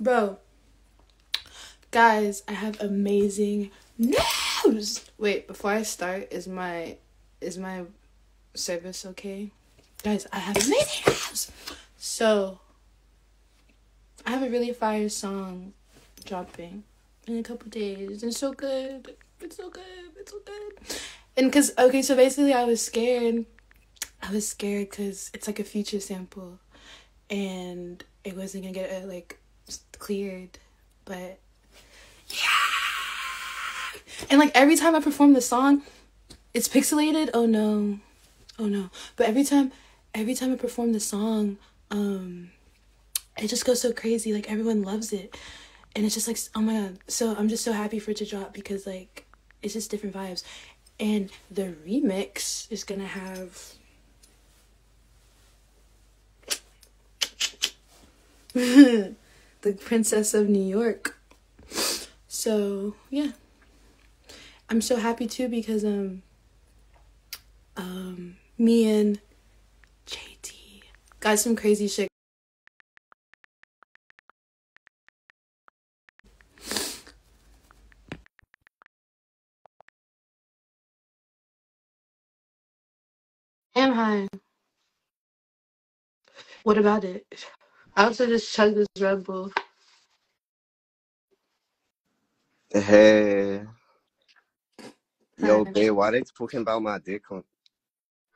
Bro, guys, I have amazing news. Wait, before I start, is my is my service okay? Guys, I have amazing news. So, I have a really fire song dropping in a couple days. It's so good. It's so good. It's so good. And cause okay, so basically, I was scared. I was scared because it's like a future sample, and it wasn't gonna get uh, like cleared, but yeah. And like every time I perform the song, it's pixelated. Oh no, oh no. But every time, every time I perform the song, um, it just goes so crazy. Like everyone loves it, and it's just like oh my god. So I'm just so happy for it to drop because like it's just different vibes, and the remix is gonna have. the Princess of New York. So yeah, I'm so happy too because um um me and JT got some crazy shit. Am high. What about it? I also just chugged this Red Bull. Hey, yo, Hi. babe, why they talking about my dick on?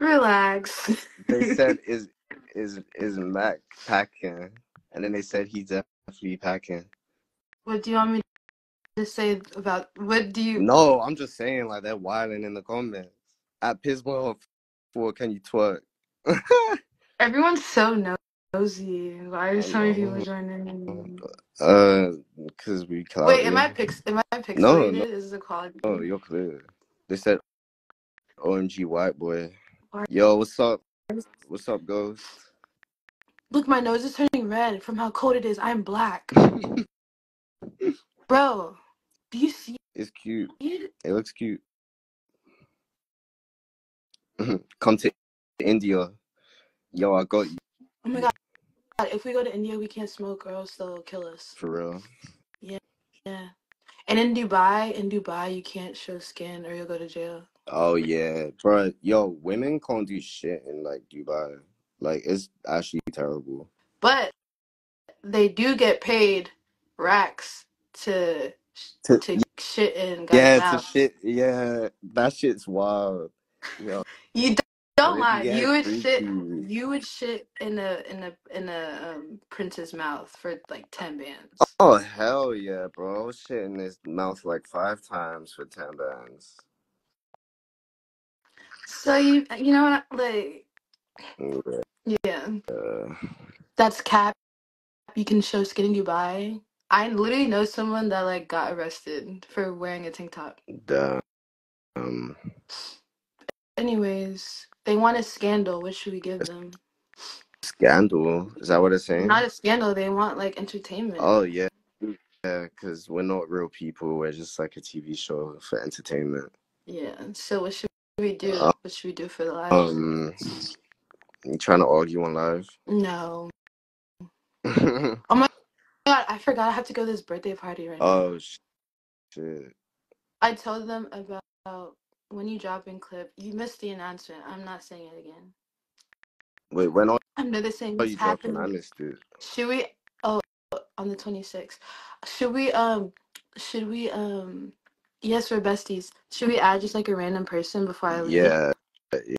Relax. They said is is is Mac packing, and then they said he's definitely packing. what do you want me to say about what do you No, I'm just saying like they're wilding in the comments. At Pismo for can you twerk? everyone's so nosy. Why are so many people joining? Uh, cause we Wait, am I pix am I pixelated? no, Is the quality no, good? you're clear. They said OMG white boy. Yo, what's up? What's up, Ghost? look, my nose is turning red from how cold it is. I'm black. Bro, do you see It's cute. it? It looks cute. Come to India. Yo, I got you Oh my god, if we go to India, we can't smoke or else they'll kill us. for real. Yeah, yeah. And in Dubai, in Dubai, you can't show skin or you'll go to jail. Oh yeah, bro. Yo, women can't do shit in like Dubai. Like it's actually terrible. But they do get paid racks to To, to shit in guys' yeah, to shit. Yeah, that shit's wild. Yo, You don't lie. You would shit. You would shit in a in a in a um, prince's mouth for like ten bands. Oh hell yeah, bro! I was shit in his mouth like five times for ten bands. So you you know what? Like Yeah. yeah, that's cap. You can show skin in Dubai. I literally know someone that like got arrested for wearing a tank top. Damn. Um, Anyways, they want a scandal. What should we give them? scandal. Is that what it's saying? Not a scandal. They want like entertainment. Oh yeah, yeah. Because we're not real people. We're just like a TV show for entertainment. Yeah. So what should we do? Uh, What should we do for the live um, you trying to argue on live? No. Oh my god! I forgot. I have to go to this birthday party right now. oh shit. I told them about when you drop in clip. You missed the announcement. I'm not saying it again. Wait, when are they're saying are you dropping? I happening. missed it. Should we? Oh, on the 26th. Should we? Um. Should we? Um. Yes, we're besties. Should we add just like a random person before I leave? Yeah,